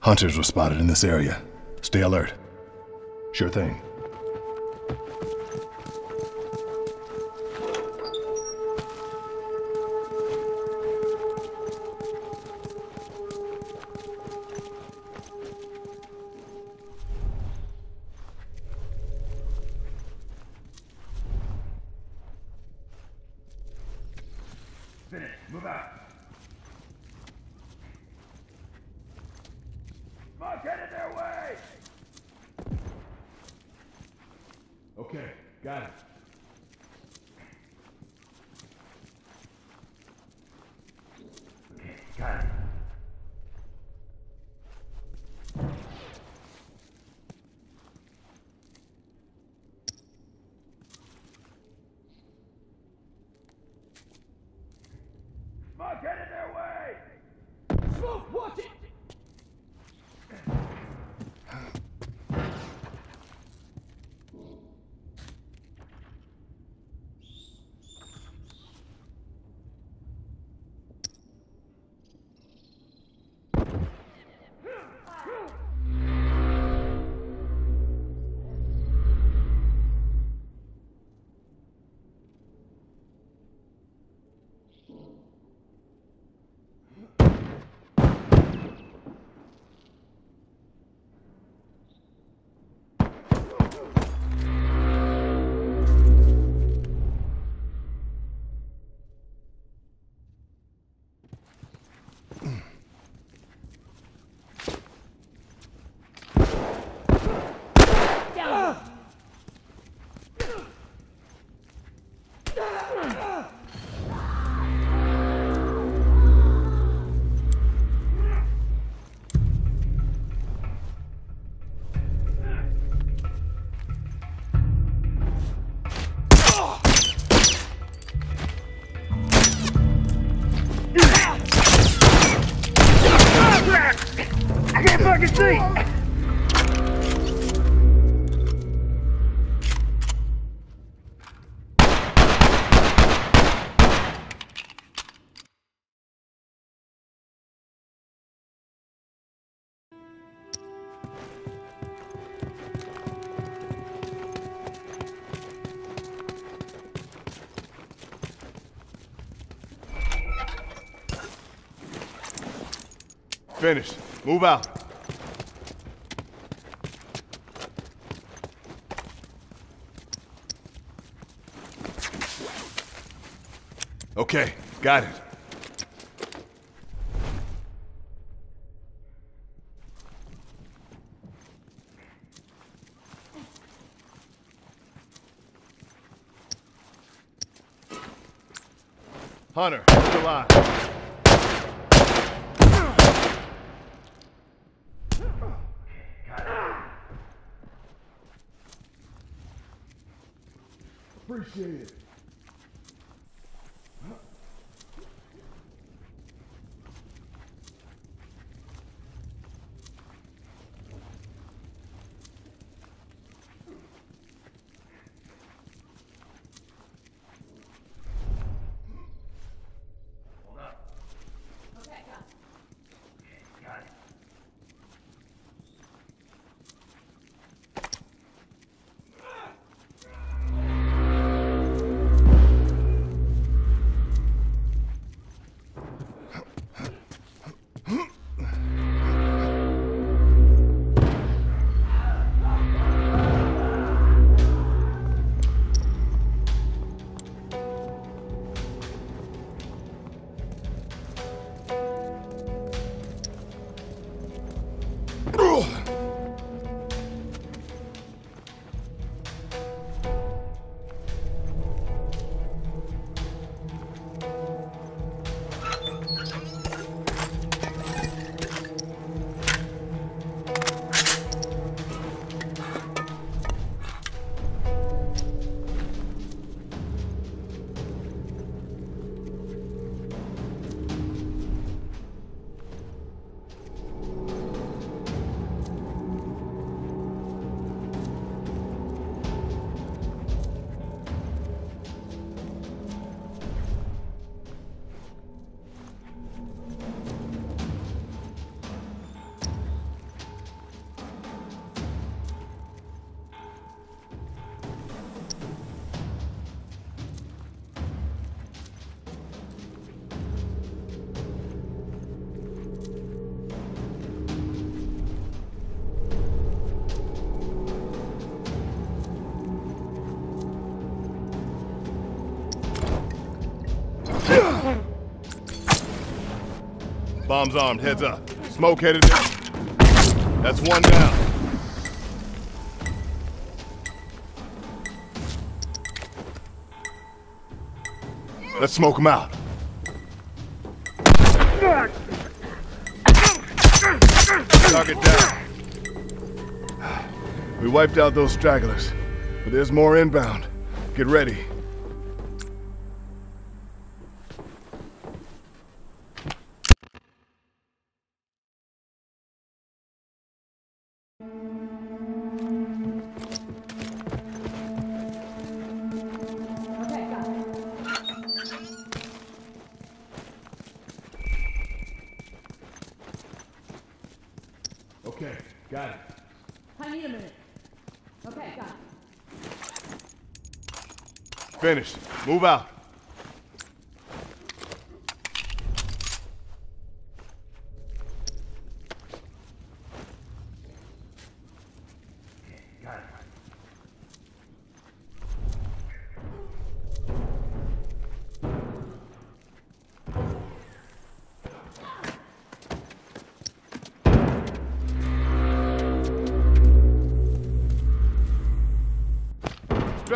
Hunters were spotted in this area. Stay alert. Sure thing. Finish. Move out. Smoke headed their way! Okay, got it. See! Finished. Move out. Okay, got it. Hunter, still alive. Appreciate it. Bombs armed, heads up. Smoke headed down. That's one down. Let's smoke them out. Target down. We wiped out those stragglers, but there's more inbound. Get ready. Okay, got it. I need a minute. Okay, got it. Finished. Move out.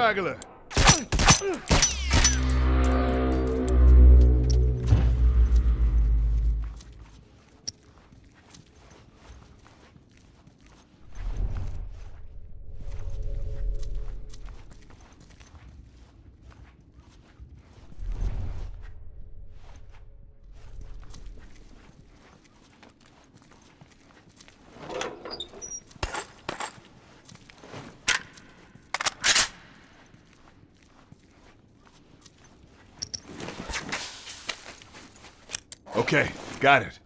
Straggler. Okay, got it.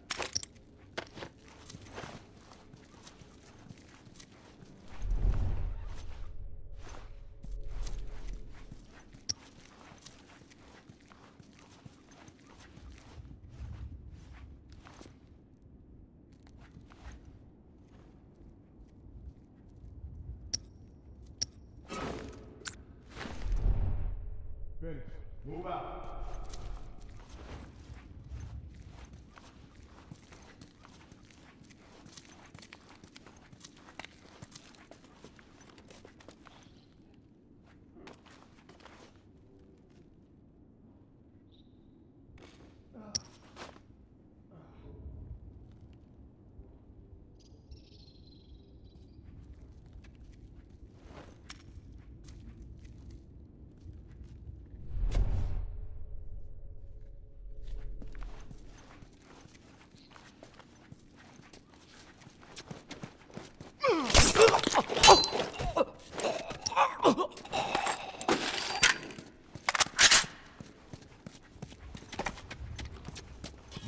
Move out.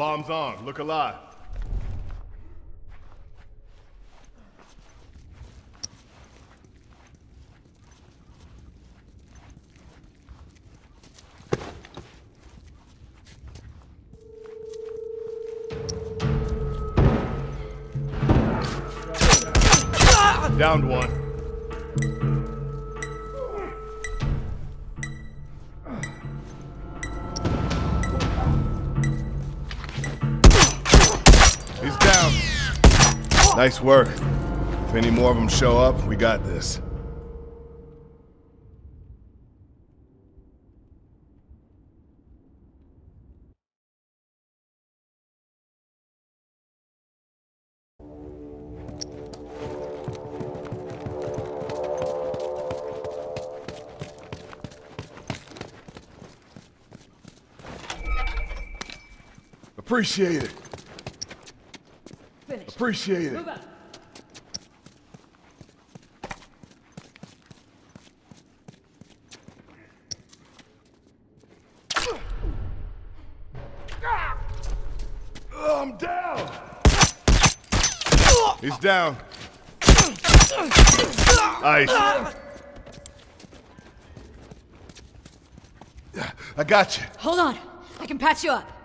Bombs on. Look alive. Downed one. Nice work. If any more of them show up, we got this. Appreciate it. Appreciate it. I'm down. He's down. Ice. I got you. Hold on. I can patch you up.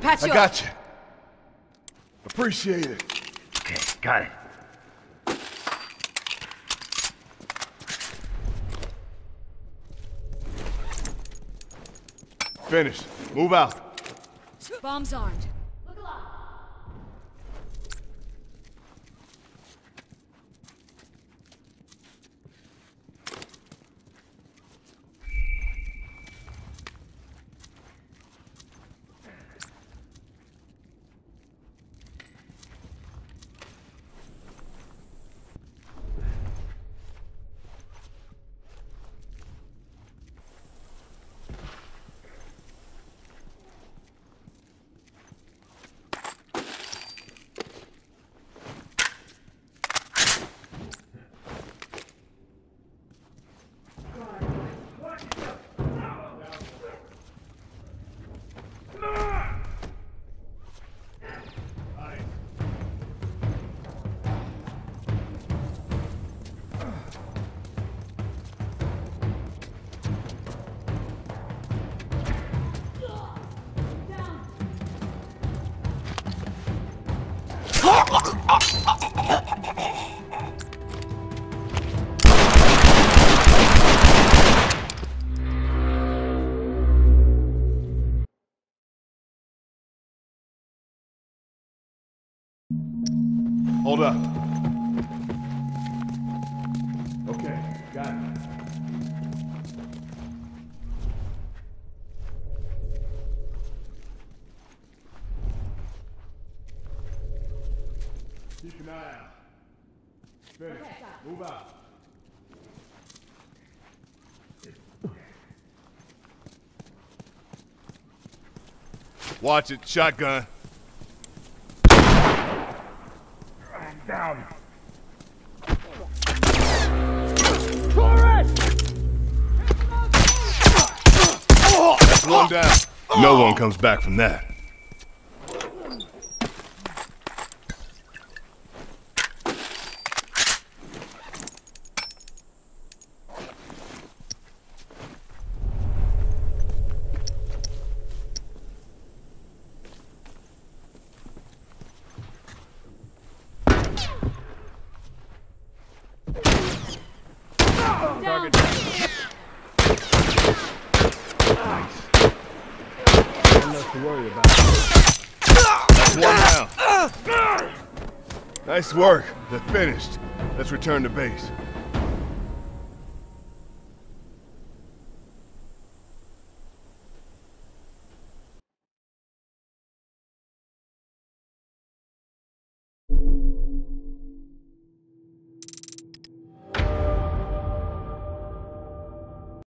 Can patch I you up. got you. Appreciate it. Okay, got it. Finished. Move out. Bombs armed. Hold up. Okay, got it. Keep an eye out. Finish. Move out. Watch it, shotgun. Down. That's one down. No one comes back from that. Down. One down. Nice work. They're finished. Let's return to base.